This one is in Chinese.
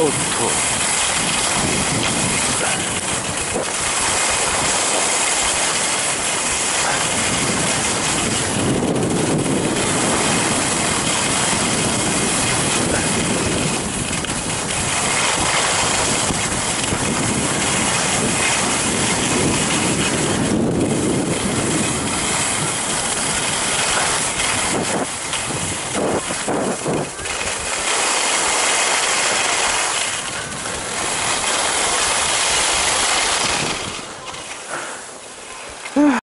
哦，不错。